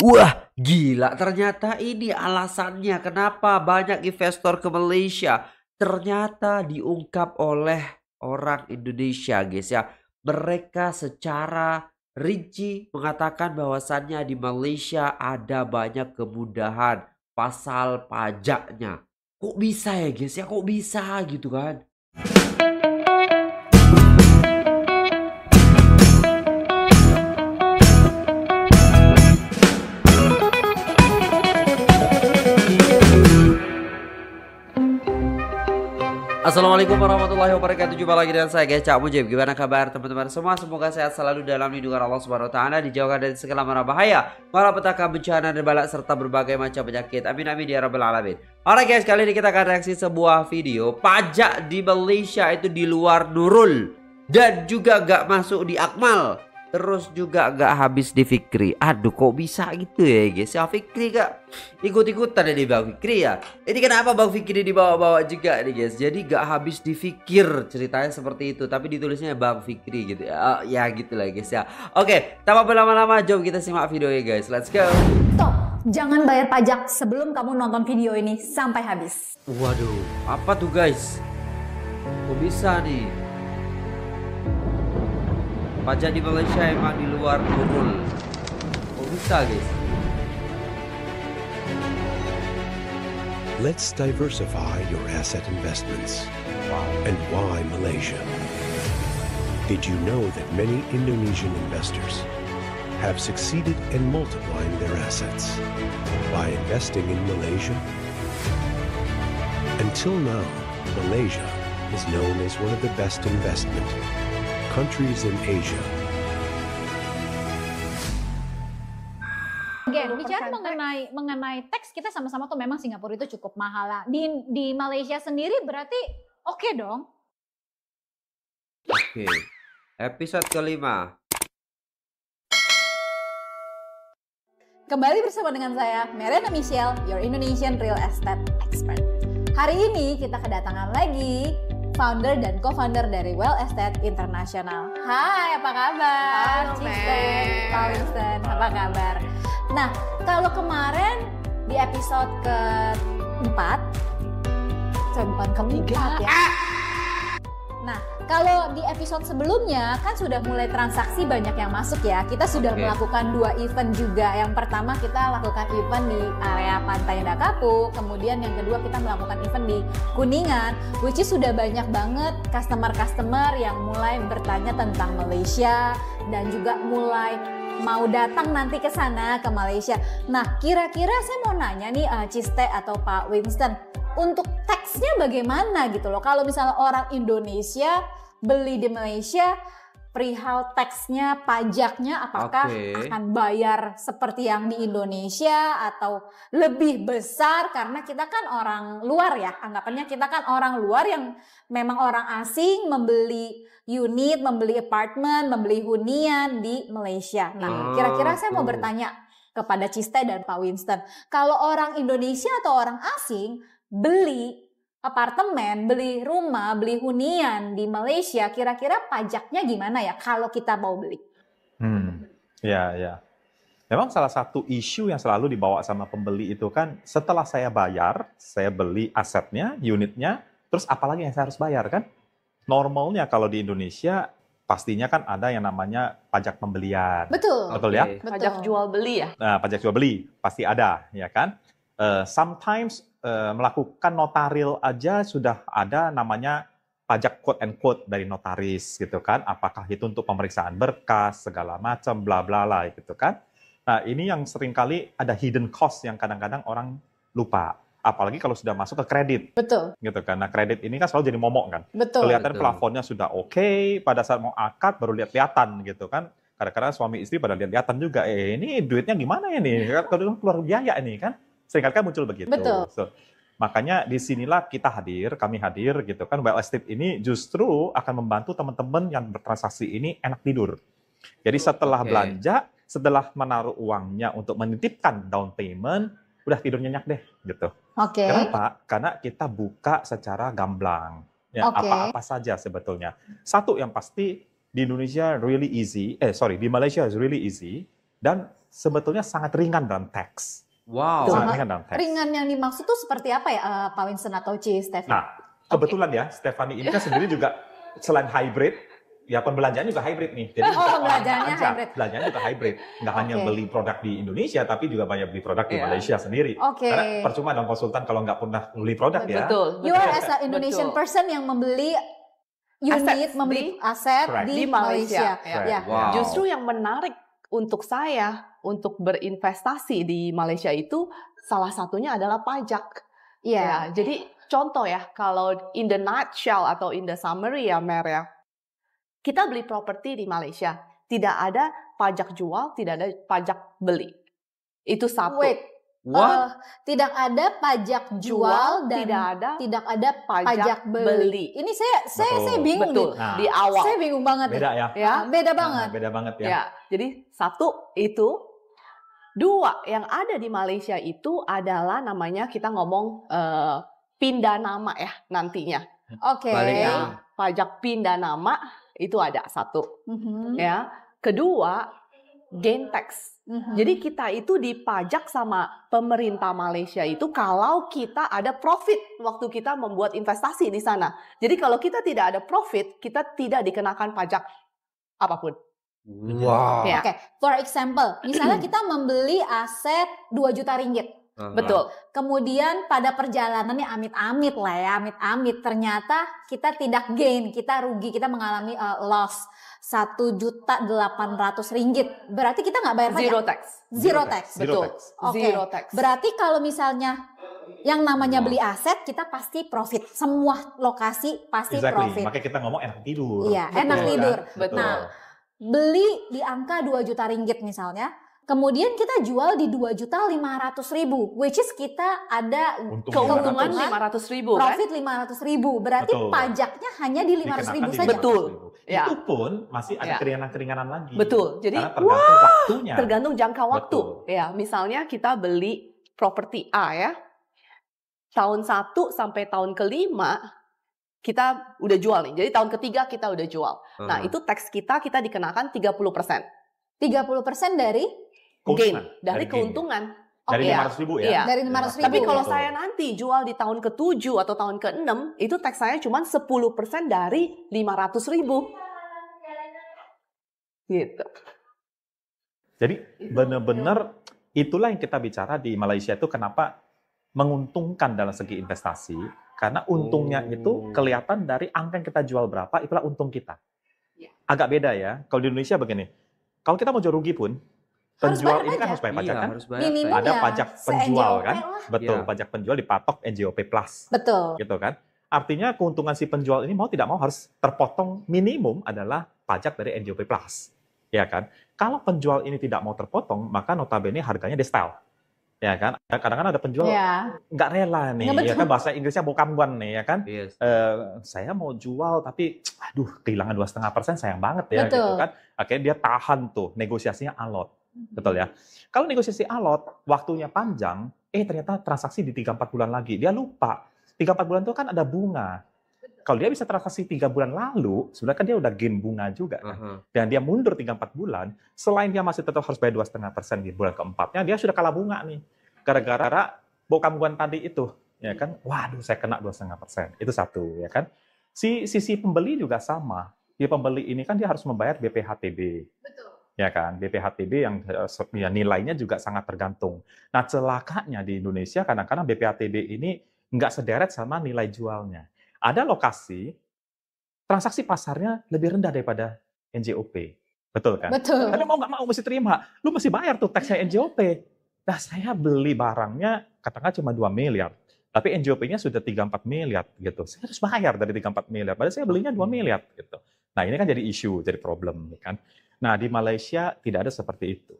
Wah, gila. Ternyata ini alasannya kenapa banyak investor ke Malaysia. Ternyata diungkap oleh orang Indonesia, guys ya. Mereka secara rinci mengatakan bahwasannya di Malaysia ada banyak kemudahan pasal pajaknya. Kok bisa ya, guys ya? Kok bisa gitu kan? Assalamualaikum warahmatullahi wabarakatuh. Jumpa lagi dengan saya guys. Cak Mujib. Gimana kabar teman-teman? Semua Semoga sehat selalu dalam lindungan Allah Subhanahu Wa Taala Dijauhkan dari segala mara bahaya Malapetaka bencana dan balak Serta berbagai macam penyakit. Amin amin ya rabbal alamin. Alright guys kali ini kita akan reaksi sebuah video Pajak di Malaysia itu di luar nurul Dan juga gak masuk di akmal Terus juga gak habis di Fikri. Aduh kok bisa gitu ya guys Ya Fikri gak ikut-ikutan ya di Bang Fikri ya? Ini kenapa Bang Fikri dibawa-bawa juga nih guys Jadi gak habis difikir ceritanya seperti itu Tapi ditulisnya Bang Fikri gitu ya. Oh, Ya gitu lah guys ya Oke tanpa berlama-lama jom kita simak videonya guys. Let's go. Stop! Jangan bayar pajak sebelum kamu nonton video ini sampai habis. Waduh apa tuh guys? Kok bisa nih Pajak di Malaysia emang di luar nurul Kok oh, bisa guys Let's diversify your asset investments. And why Malaysia? Did you know that many Indonesian investors have succeeded in multiplying their assets by investing in Malaysia? Until now, Malaysia is known as one of the best investment countries in Asia. Again, 20% bicara mengenai mengenai teks kita sama-sama tuh memang Singapura itu cukup mahal lah. Di di Malaysia sendiri berarti oke dong. Oke Episode kelima Kembali bersama dengan saya Merena Michelle, your Indonesian real estate expert. Hari ini kita kedatangan lagi founder dan co-founder dari Well Estate International. Hai, apa kabar? Halo, Winston, apa kabar? Nah, kalau kemarin di episode keempat, sorry, bukan keempat ya. Kalau di episode sebelumnya kan sudah mulai transaksi banyak yang masuk ya. Kita sudah Oke. melakukan dua event juga. Yang pertama kita lakukan event di area Pantai Dakapu, kemudian yang kedua kita melakukan event di Kuningan, which is sudah banyak banget customer-customer yang mulai bertanya tentang Malaysia dan juga mulai mau datang nanti ke sana ke Malaysia. Nah, kira-kira saya mau nanya nih eh, Ciste atau Pak Winston, untuk teksnya bagaimana gitu loh? Kalau misalnya orang Indonesia beli di Malaysia, perihal teksnya, pajaknya, apakah Oke. akan bayar seperti yang di Indonesia atau lebih besar? Karena kita kan orang luar ya, anggapannya kita kan orang luar yang memang orang asing membeli unit, membeli apartemen, membeli hunian di Malaysia. Nah, Oh, kira-kira saya mau bertanya kepada Ciste dan Pak Winston, kalau orang Indonesia atau orang asing beli apartemen, beli rumah, beli hunian di Malaysia, kira-kira pajaknya gimana ya kalau kita mau beli? Hmm, ya, ya. Memang salah satu isu yang selalu dibawa sama pembeli itu kan, setelah saya bayar, saya beli asetnya, unitnya, terus apalagi yang saya harus bayar kan? Normalnya kalau di Indonesia, pastinya kan ada yang namanya pajak pembelian. Betul. Betul ya? Pajak jual beli ya? Nah, pajak jual beli pasti ada, ya kan? Eh, sometimes eh, melakukan notaril aja sudah ada namanya pajak quote and quote dari notaris gitu kan? Apakah itu untuk pemeriksaan berkas segala macam bla bla lah gitu kan? Nah, ini yang sering kali ada hidden cost yang kadang-kadang orang lupa. Apalagi kalau sudah masuk ke kredit Betul. gitu kan. Nah, kredit ini kan selalu jadi momok kan Betul. kelihatan Betul. plafonnya sudah oke, pada saat mau akad baru lihat-lihatan gitu kan. Kadang-kadang suami istri pada lihat-lihatan juga, eh ini duitnya gimana ya nih? Kan Kalau keluar biaya ini kan, sering kali kan muncul begitu. Betul. So, makanya di sinilah kita hadir, kami hadir gitu kan. Well Estate ini justru akan membantu teman-teman yang bertransaksi ini enak tidur. Jadi setelah Oke. belanja, setelah menaruh uangnya untuk menitipkan down payment, udah tidur nyenyak deh gitu. Oke. Kenapa? Karena kita buka secara gamblang. Ya, Oke. apa-apa saja sebetulnya. Satu yang pasti di Indonesia really easy, eh sorry, di Malaysia is really easy dan sebetulnya sangat ringan dalam teks. Wow. Betul. Sangat ringan dalam teks. Ringan yang dimaksud tuh seperti apa ya eh, Pak Winston atau Ci Stefan? Nah, kebetulan ya, Stephanie ini kan sendiri juga selain hybrid, ya pembelanjaan juga hybrid nih. Jadi Oh, pembelanjaannya aja, hybrid. Belanjanya juga hybrid. Nggak hanya Oke. beli produk di Indonesia, tapi juga banyak beli produk di Iya. Malaysia sendiri. Oke. Karena percuma dong konsultan kalau nggak pernah beli produk ya. Betul. You are betul. as a Indonesian Betul. person yang membeli unit, Assets membeli di- aset Correct. di, di Malaysia. Malaysia. ya. Ya. Wow. Justru yang menarik untuk saya untuk berinvestasi di Malaysia itu salah satunya adalah pajak. Iya. Ya, jadi contoh ya, kalau in the nutshell atau in the summary ya, Mer ya, kita beli properti di Malaysia, tidak ada pajak jual, tidak ada pajak beli. Itu satu. Wait, What? eh, tidak ada pajak jual, dan tidak ada tidak ada pajak, pajak beli. beli. Ini saya saya Betul. saya bingung Betul. nih. Nah, Di awal. Saya bingung banget. Beda ya. Ya. Beda Nah, banget. beda banget ya. Ya, jadi satu itu, dua yang ada di Malaysia itu adalah namanya kita ngomong eh, pindah nama ya nantinya. Oke. Balik Ya, pajak pindah nama itu ada satu. Mhm. Ya, kedua gain tax. Mhm. Jadi kita itu dipajak sama pemerintah Malaysia itu kalau kita ada profit waktu kita membuat investasi di sana. Jadi kalau kita tidak ada profit, kita tidak dikenakan pajak apa pun. Wow. Ya. Oke, for example, misalnya kita membeli aset 2 juta ringgit. Uh-huh. Betul. Kemudian pada perjalanannya amit-amit lah ya, amit-amit ternyata kita tidak gain, kita rugi, kita mengalami uh, loss satu juta delapan ratus ringgit. Berarti kita nggak bayar pajak. Zero tax. Zero tax. Zero Betul. tax. Oke. Zero tax. Berarti kalau misalnya yang namanya beli aset kita pasti profit. Semua lokasi pasti Exactly. profit. Makanya kita ngomong enak tidur. Iya, Betul, enak kan? tidur. Betul. Nah, beli di angka 2 juta ringgit misalnya. Kemudian kita jual di 2 juta 500 ribu, which is kita ada Untung Keuntungan 500. 500 ribu kan? profit 500 ribu. Berarti Betul. pajaknya hanya di 500 ribu Dikenakan di saja. Betul. 500.000. Ya. Itu pun masih ada Ya. keringanan-keringanan lagi. Betul. Jadi Karena tergantung waktunya. tergantung jangka waktu. Betul. Ya, misalnya kita beli properti A ya. Tahun 1 sampai tahun kelima kita udah jual nih. Jadi tahun ketiga kita udah jual. Nah, Uh-huh. itu tax kita kita dikenakan 30%. 30% dari Gain Keuntungan. dari gain. keuntungan. Dari Oke, ya. 500 ribu ya. Iya. dari 500 ribu. Tapi kalau saya nanti jual di tahun ke-7 atau tahun ke-6, itu tax saya cuma 10% dari 500 ribu. Gitu. Jadi benar-benar itulah yang kita bicara di Malaysia itu kenapa menguntungkan dalam segi investasi karena untungnya Oh. itu kelihatan dari angka yang kita jual berapa itulah untung kita. Ya. Agak beda ya. Kalau di Indonesia begini. Kalau kita mau jual rugi pun penjual ini kan pajak. harus bayar pajak Iya, kan? harus bayar Minimum pajak. Ada ya, pajak se- penjual NJOP kan? lah. Betul, Iya. pajak penjual dipatok NJOP plus Betul. gitu kan. Artinya keuntungan si penjual ini mau tidak mau harus terpotong minimum adalah pajak dari NJOP plus. Ya kan? Kalau penjual ini tidak mau terpotong, maka notabene harganya destel. Ya kan? Kadang-kadang ada penjual Ya. nggak rela nih, Nggak ya kan bahasa Inggrisnya bukan nih, ya kan? Yes. Eh, saya mau jual tapi, aduh, kehilangan dua setengah persen sayang banget ya, Betul. gitu kan? Akhirnya dia tahan tuh, negosiasinya alot, betul ya? Kalau negosiasi alot, waktunya panjang, eh ternyata transaksi di 3-4 bulan lagi, dia lupa. 3-4 bulan itu kan ada bunga. Kalau dia bisa transaksi tiga bulan lalu, sebenarnya kan dia udah gain bunga juga kan? Uh-huh. dan dia mundur 3-4 bulan, selain dia masih tetap harus bayar dua setengah persen di bulan keempatnya, dia sudah kalah bunga nih. Gara-gara bokamguan tadi itu, ya kan? Waduh, saya kena dua setengah persen. Itu satu, ya kan? Si sisi pembeli juga sama. Si pembeli ini kan dia harus membayar BPHTB. Ya kan, BPHTB yang eh, ya, nilainya juga sangat tergantung. Nah, celakanya di Indonesia kadang-kadang BPHTB ini nggak sederet sama nilai jualnya. Ada lokasi transaksi pasarnya lebih rendah daripada NJOP. Betul kan? Betul. Tapi mau nggak mau mesti terima. Lu mesti bayar tuh taxnya NJOP. Nah, saya beli barangnya katakan cuma 2 miliar. Tapi NJOP-nya sudah 3-4 miliar gitu. Saya harus bayar dari 3-4 miliar. Padahal saya belinya 2 miliar gitu. Nah, ini kan jadi isu, jadi problem kan. Nah, di Malaysia tidak ada seperti itu.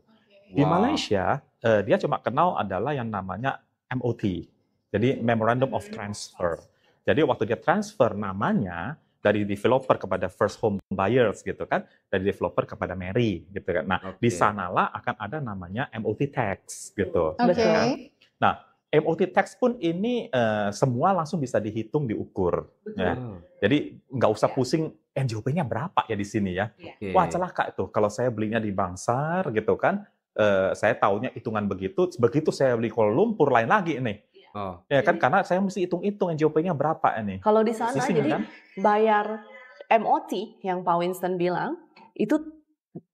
Di Wow. Malaysia, eh, dia cuma kenal adalah yang namanya MOT. Jadi Memorandum of Transfer. Jadi waktu dia transfer namanya dari developer kepada first home buyers gitu kan, dari developer kepada Mary gitu kan. Nah, Oke. di sanalah akan ada namanya MOT tax gitu. Oke. Betul. MOT tax pun ini eh, semua langsung bisa dihitung diukur. Ya. Jadi nggak usah Ya. pusing NJOP-nya berapa ya di sini ya. oke. Wah celaka itu kalau saya belinya di Bangsar gitu kan, eh, saya taunya hitungan begitu, begitu saya beli Kuala Lumpur lain lagi nih. Oh. Ya kan Jadi- karena saya mesti hitung-hitung NJOP-nya berapa ini. Kalau di sana Sisi jadi kan? bayar MOT yang Pak Winston bilang itu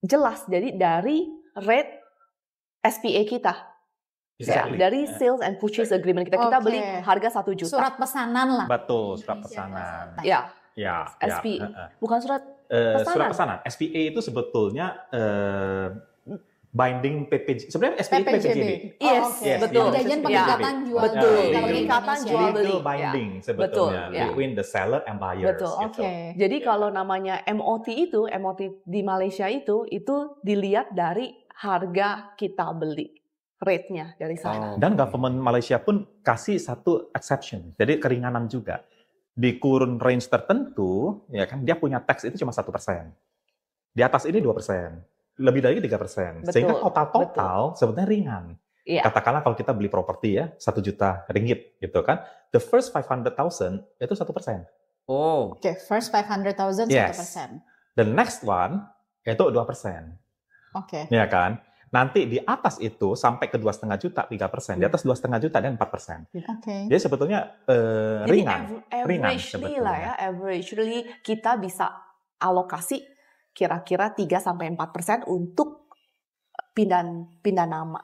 jelas jadi dari rate SPA kita. Ya, dari sales and purchase agreement kita kita Oke. beli harga satu juta. Surat pesanan lah. Betul, surat Indonesia pesanan. bahasa. Ya, Ya, SP. ya. heeh. bukan surat Eh, Pesanan. surat pesanan. SPA itu sebetulnya eh, binding PPJ. Sebenarnya SPA itu PPJB. PPJB. Oh, Yes, oke. Yes, betul. Perjanjian Ya. pengikatan jual Betul. beli kalau di Pengikatan jual beli. Legal Ya. binding Betul, sebetulnya ya. between the seller and buyers. Betul. gitu. Oke. Jadi kalau namanya MOT itu, MOT di Malaysia itu, itu dilihat dari harga kita beli, rate-nya dari sana. Oh. Dan government Malaysia pun kasih satu exception, jadi keringanan juga. Di kurun range tertentu, ya kan dia punya tax itu cuma satu persen. Di atas ini dua persen, lebih dari tiga persen. Sehingga total total sebenarnya ringan. Iya. Katakanlah kalau kita beli properti ya satu juta ringgit gitu kan, the first 500,000 itu satu persen. Oh. Oke, first 500,000 Yes. 1%. The next one itu dua persen, Oke. ya kan? Nanti di atas itu sampai ke dua setengah juta tiga persen, di atas dua setengah juta dan empat persen. Oke. Jadi sebetulnya eh, Jadi ringan. av- ringan sebetulnya. lah ya, averagely kita bisa alokasi kira-kira 3 sampai 4 persen untuk pindah pindah nama.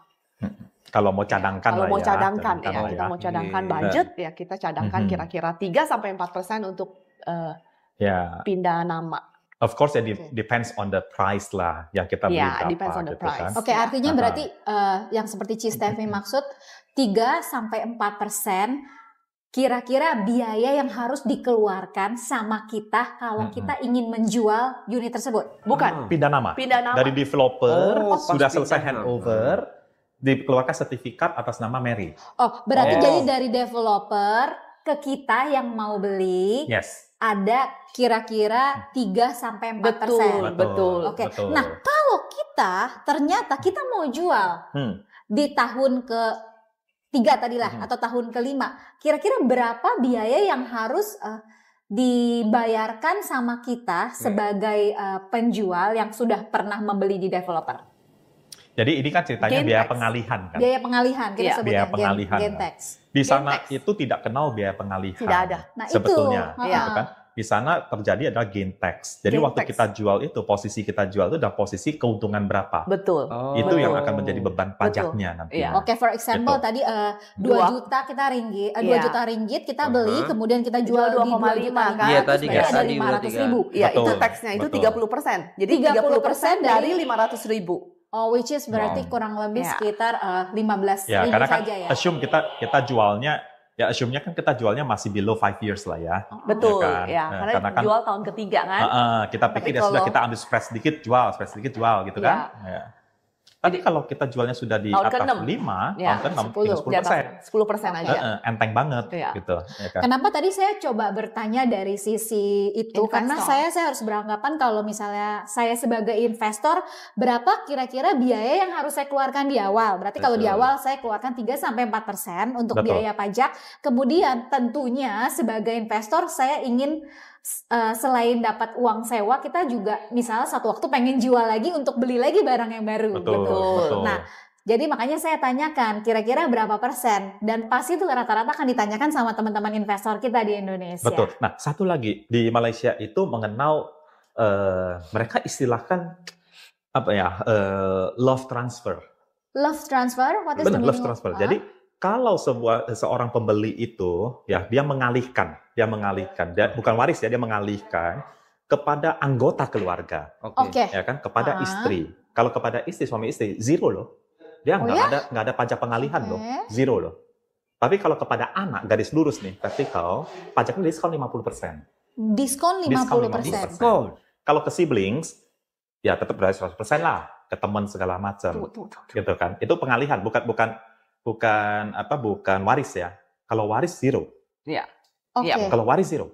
Kalau mau cadangkan Kalau lah mau ya, cadangkan ya, lah kita ya. mau cadangkan Iya. budget ya kita cadangkan Mhm. kira-kira 3 sampai 4 persen untuk eh, Ya, pindah nama. of course ya de- Oke. depends on the price lah yang kita beli Ya, berapa depends on the gitu price. kan. Oke, Ya. artinya Aha. berarti eh, yang seperti Ci Steffi maksud 3 sampai 4 persen kira-kira biaya yang harus dikeluarkan sama kita kalau Mm-mm. kita ingin menjual unit tersebut. Bukan Pindah nama. pindah nama. Dari developer Oh, sudah selesai nama. handover, dikeluarkan sertifikat atas nama Mary. Oh, berarti Oh. jadi dari developer ke kita yang mau beli Yes. ada kira-kira 3 sampai 4 Betul. persen. betul. Oke. betul. Nah, kalau kita ternyata kita mau jual Hmm. di tahun ke tiga tadi lah Mhm. atau tahun kelima, kira-kira berapa biaya yang harus eh, dibayarkan sama kita sebagai eh, penjual yang sudah pernah membeli di developer? Jadi ini kan ceritanya Gain biaya pengalihan kan. Biaya pengalihan kita Iya, sebutnya biaya pengalihan. gain tax. Di sana tax. itu tidak kenal biaya pengalihan. Tidak ada. Nah sebetulnya, itu, Iya. gitu kan? Di sana terjadi adalah gain tax. Jadi Gain waktu tax. kita jual itu posisi kita jual itu adalah posisi keuntungan berapa. Betul. Oh. Itu yang Betul. akan menjadi beban pajaknya nanti. Iya. Oke, for example Gitu. tadi eh, 2 Dua. juta kita ringgit, eh, 2 Iya. juta ringgit kita beli, Uh-huh. kemudian kita jual Jual di 2,5 2 juta kan? ringgit, Iya, tadi berarti kan, ada tadi 500 berarti kan. ribu. Iya, itu Betul, taxnya itu betul. 30 persen. Jadi 30% 30 persen dari dari 500 ribu. Oh, which is berarti Wow. kurang lebih Ya. sekitar eh, 15 Ya, ribu karena kan saja ya. assume kita kita jualnya ya assume-nya kan kita jualnya masih below 5 years lah ya. Betul, kan? ya. Nah, Karena, karena kan- jual tahun ketiga kan. Ah, ah, kita Tapi pikir ya sudah kita ambil spread sedikit jual, spread sedikit jual gitu Ya. kan. Ya. Tapi kalau kita jualnya sudah di Tahun atas ke-enam. 5, Ya, tahun ke-6 10, tinggal Di 10 atas persen. 10 persen aja. enteng banget Iya. gitu. Ya kan? Kenapa tadi saya coba bertanya dari sisi itu Investor. karena saya saya harus beranggapan kalau misalnya saya sebagai investor berapa kira-kira biaya yang harus saya keluarkan di awal. Berarti kalau di Betul. awal saya keluarkan 3 sampai 4% untuk Betul. biaya pajak. Kemudian tentunya sebagai investor saya ingin eh, selain dapat uang sewa kita juga misalnya satu waktu pengen jual lagi untuk beli lagi barang yang baru Betul, gitu. betul. Nah, Jadi makanya saya tanyakan kira-kira berapa persen dan pasti itu rata-rata akan ditanyakan sama teman-teman investor kita di Indonesia. Betul. Nah, satu lagi di Malaysia itu mengenal eh, mereka istilahkan apa ya eh, love transfer. Love transfer, what is Benar, love transfer. of- Jadi kalau sebuah seorang pembeli itu ya dia mengalihkan, dia mengalihkan, dia bukan waris ya, dia mengalihkan kepada anggota keluarga, Oke. Oke. ya kan, kepada Ah. istri. Kalau kepada istri, suami istri, zero loh. Dia Oh nggak ya? ada nggak ada pajak pengalihan loh, Oke. zero loh. Tapi kalau kepada anak, garis lurus nih, vertikal, pajaknya diskon 50%. Diskon 50%. Diskon 50%. Oh, Kalau ke siblings, ya tetap dari 100% lah, ke teman segala macam, gitu kan. Itu pengalihan, bukan bukan bukan apa bukan waris ya. Kalau waris zero, Oke. Iya, kalau waris zero.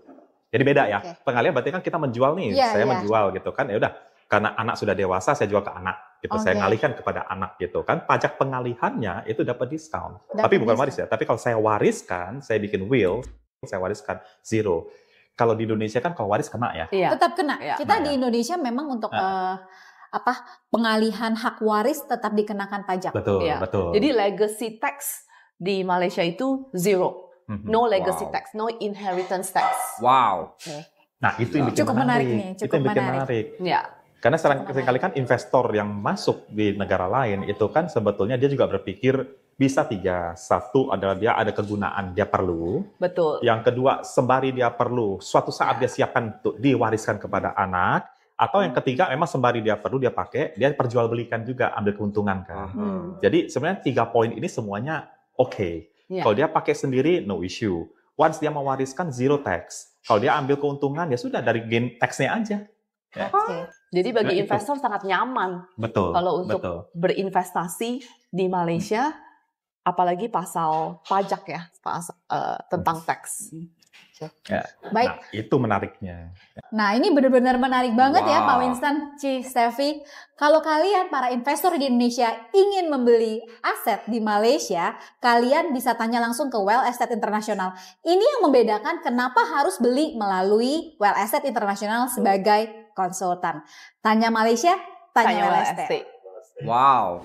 Jadi beda ya. Oke. Pengalihan berarti kan kita menjual nih, Iya, saya iya. menjual gitu kan. Ya udah, karena anak sudah dewasa saya jual ke anak gitu. Saya Oke. ngalihkan kepada anak gitu kan. Pajak pengalihannya itu dapat diskon. Tapi bukan waris ya. Tapi kalau saya wariskan, saya bikin will, saya wariskan zero. Kalau di Indonesia kan kalau waris kena ya. Iya. Tetap kena. Iya. Kita Nah, di ya. Indonesia memang untuk Ah. eh, apa pengalihan hak waris tetap dikenakan pajak. Betul, Iya. betul. Jadi legacy tax di Malaysia itu zero. Mhm. No legacy Wow. tax, no inheritance tax. Wow. Nah, itu yang bikin Cukup menarik. menarik nih, itu cukup yang bikin menarik. menarik. Ya, Karena sering kali kan investor yang masuk di negara lain itu kan sebetulnya dia juga berpikir bisa tiga. Satu adalah dia ada kegunaan dia perlu. betul. Yang kedua, sembari dia perlu, suatu saat Ya. dia siapkan untuk diwariskan kepada anak. Atau yang ketiga, memang sembari dia perlu, dia pakai, dia perjualbelikan juga, ambil keuntungan kan. Hmm. Jadi sebenarnya tiga poin ini semuanya oke. Ya. Kalau dia pakai sendiri, no issue. Once dia mewariskan, zero tax. Kalau dia ambil keuntungan, ya sudah dari gain tax-nya aja. Oke. Jadi bagi Nah, itu. investor sangat nyaman Betul. Kalau untuk- betul. berinvestasi di Malaysia, apalagi pasal pajak ya, pas, eh, tentang tax. Baik. Nah, itu menariknya. Nah, ini benar-benar menarik banget ya Pak Wow. Winston, Ci Steffi. Kalau kalian para investor di Indonesia ingin membeli aset di Malaysia, kalian bisa tanya langsung ke Well Estate International. Ini yang membedakan kenapa harus beli melalui Well Estate International sebagai konsultan. Tanya Malaysia, tanya, Tanya Well Well Estate. Estate. Wow.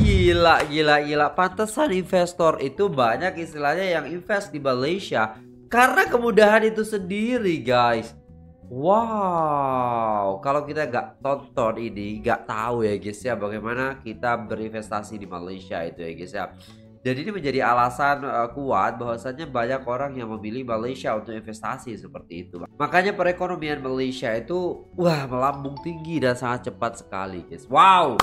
Gila, gila, gila. Pantesan investor itu banyak istilahnya yang invest di Malaysia karena kemudahan itu sendiri, guys. Wow, kalau kita nggak tonton ini, nggak tahu ya guys ya bagaimana kita berinvestasi di Malaysia itu ya guys ya. Dan ini menjadi alasan eh, kuat bahwasannya banyak orang yang memilih Malaysia untuk investasi seperti itu. Makanya perekonomian Malaysia itu wah melambung tinggi dan sangat cepat sekali guys. Wow.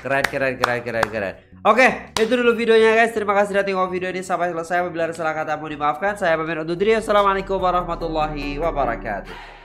Keren, keren, keren, keren, keren. Oke, itu dulu videonya guys. Terima kasih sudah tengok video ini sampai selesai. Apabila ada salah kata mohon dimaafkan. Saya pamit undur diri. Assalamualaikum warahmatullahi wabarakatuh.